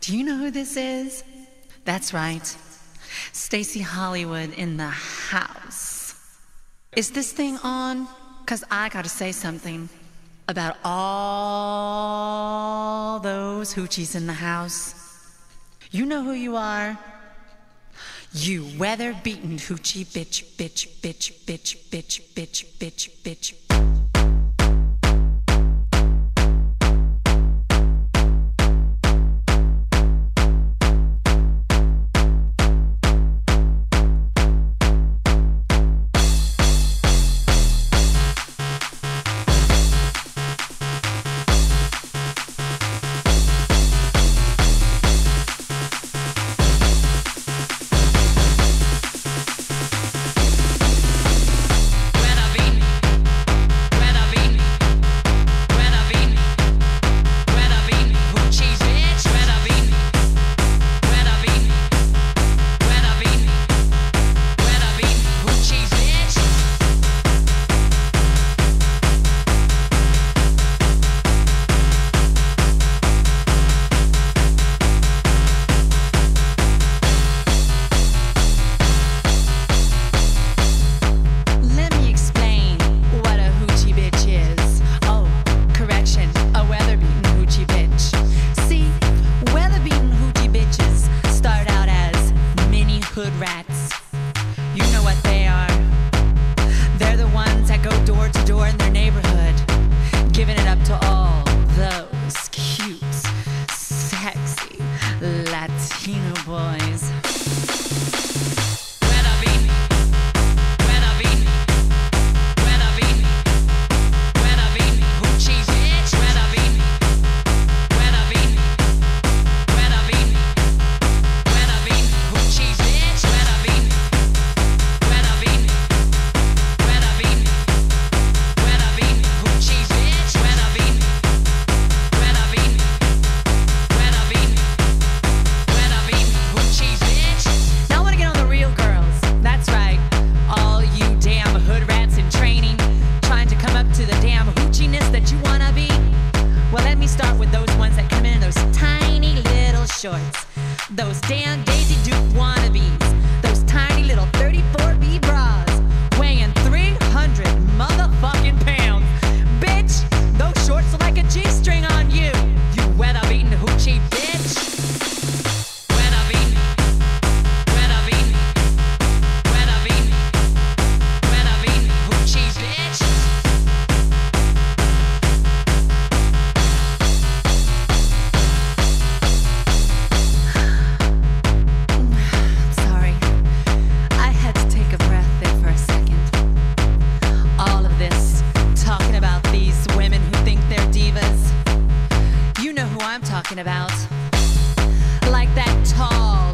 Do you know who this is? That's right. Stacy Hollywood in the house. Is this thing on? Cuz I got to say something about all those hoochies in the house. You know who you are. You weather beaten hoochie bitch bitch bitch bitch bitch bitch bitch bitch. bitch. Those damn Daisy Duke wannabes. Those tiny little 34B bras weighing 300 motherfucking pounds. I'm talking about. Like that tall.